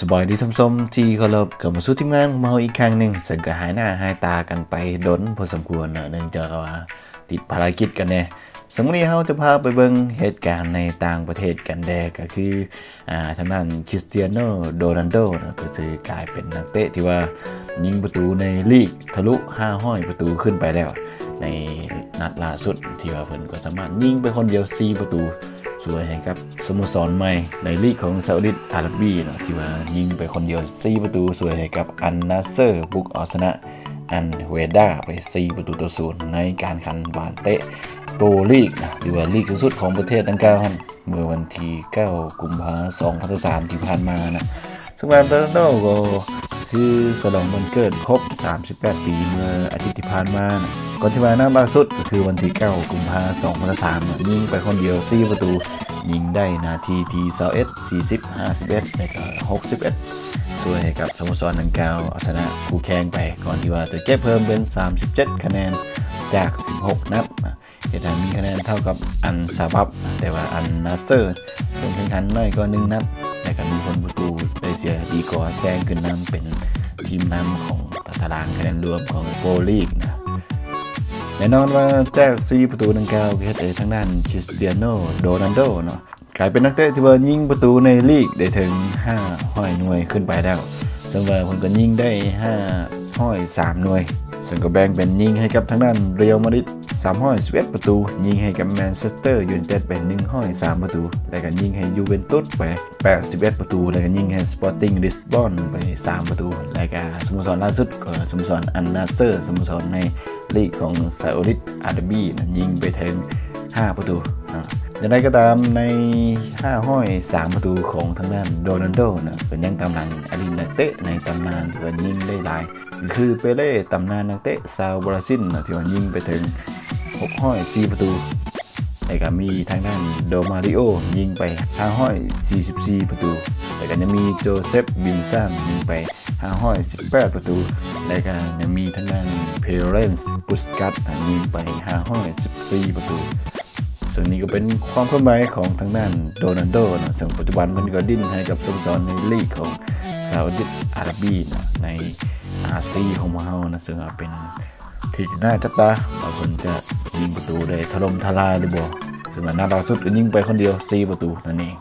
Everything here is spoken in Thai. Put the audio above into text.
สบายดีท่านผู้ชมที่เคารพกลับมาสู่ทีมงานของเราอีกครั้งหนึ่งสังก็หายหน้าหายตากันไปดนพอสมควรเนื่องจากว่าติดภารกิจกันแน่สำหรับเราจะพาไปเบิ่งเหตุการณ์ในต่างประเทศกันแดก็คืออ่าทางด้านคริสเตียโนโดนัลโดนะก็คือกลายเป็นนักเตะที่ว่ายิงประตูในลีกทะลุ500ประตูขึ้นไปแล้ว ในนัดล่าสุดที่ว่าเพิ่นก็สามารถยิงไปคนเดียว4ประตู สวยให้กับสโมสรใหม่ในลีกของซาอุดิอาระเบีเนาะที่ว่ายิงไปคนเดียว 4 ประตูสวยให้กับอันนาเซอร์บุกเอาชนะอันเวด้าไป 4 ประตูต่อศูนย์ในการขันบานเตะโปรลีกนะหรือว่าลีกสูงสุดของประเทศดังกล่าวเมื่อวันที่ 9 กุมภาพันธ์2023ที่ผ่านมานะซึ่งว่าโรนัลโก็คือฉลองวันเกิดครบ 38 ปีเมื่ออาทิตย์ที่ผ่านมานะ ก่อนที่มาหน้าล่าสุดก็คือวันที่ 9 กุมภาพันธ์ 2023ยิงไปคนเดียว4ประตู ยิงได้นาทีที่21 40 51และก็61 ช่วยให้กับสโมสรดังกล่าวเอาชนะคู่แข่งไป ก่อนที่ว่าจะเก็บเพิ่มเป็น 37 คะแนนจาก 16 นัดเหตุการณ์มีคะแนนเท่ากับอันซาบับ แต่ว่าอันนาเซอร์ลงแข่งขันน้อยกว่า1นัดแต่ก็มีคนประตูได้เสียดีกว่าแซงขึ้นนำเป็นทีมนำของตารางคะแนนรวมของโปรลีกนะ แน่นอนว่าแจ้ซีประตูดังกล่าวเฮ็ดให้ทางด้านคริสเตียโนโดนัลโดเนาะกลายเป็นนักเตะที่ว่ายิงประตูในลีกได้ถึง5ห้อยหน่วยขึ้นไปแล้วซึ่งว่าเพิ่นก็ยิงได้5ห้อย3หน่วย ซึ่งก็แบ่งเป็นยิงให้กับทางด้านเรอัลมาดริด311ประตู ยิงให้กับแมนเชสเตอร์ยูไนเต็ดเป็น103ประตู แล้วก็ยิงให้ยูเวนตุสไป81ประตู แล้วก็ยิงให้สปอร์ติ้งลิสบอนไป 3 ประตู แล้วก็สโมสรล่าสุดก็สโมสรอันนาเซอร์สโมสรใน ลีกของซาอุดิอาระบีนะยิงไปถึง 5 ประตูอย่างไรก็ตามใน 5 ห้อย 3 ประตูของทางด้านโดนัลโดนะเป็นยังตำนานอดีตนักเตะในตำนานที่ว่ายิงได้หลาย คือเปเล่ตำนานนักเตะซาวบราซิลนะที่ว่ายิงไปถึง 6 ห้อย 4 ประตูแล้วก็มีทางด้านโดมาริโอยิงไป5ห้อย 44 ประตูแล้วก็ยังมีโจเซฟบินซัมยิงไป5ห้อย 18 ประตูแล้วก็ยังมีทางด้าน เพเรนส์บุสกัตยิงไป5ห้อย14 ประตู ส่วนนี้ก็เป็นความเคลื่อนไหวของทางด้านโดนัลโดนะซึ่งปัจจุบันมันก็ดิ้นให้กับสโมสรในลีกของซาอุดิอาระเบีนะในอาซีของพวกเรานะซึ่งเป็นที่น่าจับตาว่าคนจะยิงประตูได้ถล่มทลายหรือบ่ซึ่งว่านัดล่าสุดก็ยิงไปคนเดียว 4 ประตูนั่นเอง